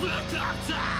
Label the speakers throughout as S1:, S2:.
S1: Look up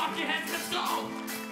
S1: Just a raindrop,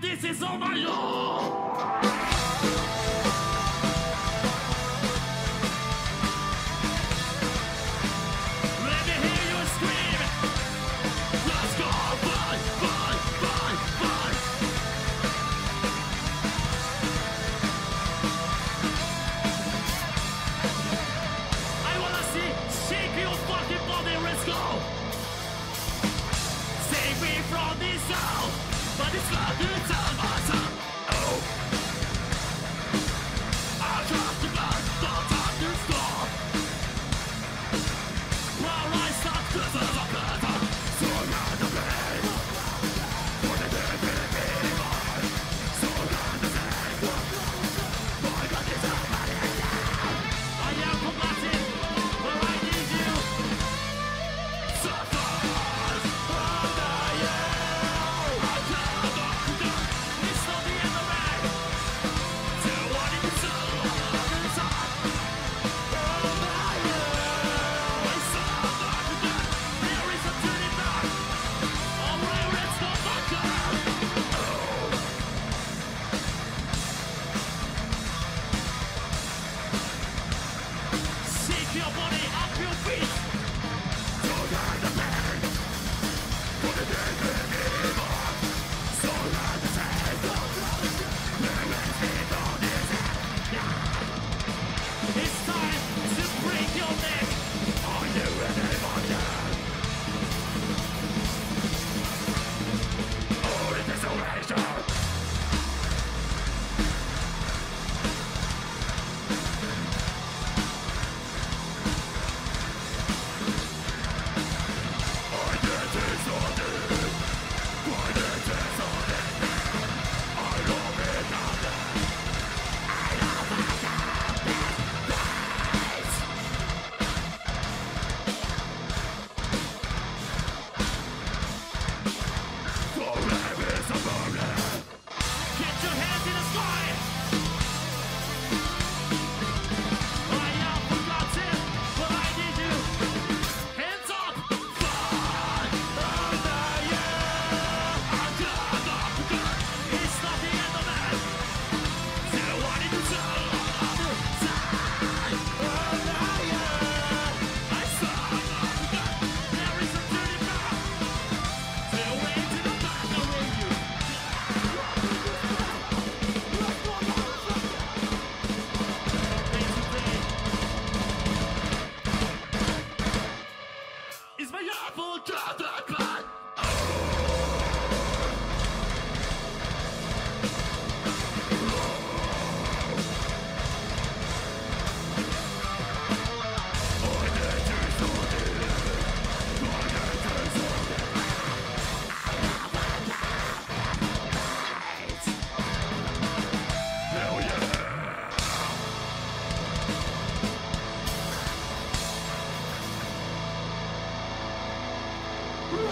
S1: this is all my own.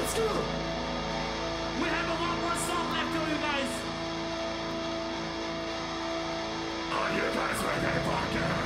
S1: let's go. We have more left you guys. Oh, you guys.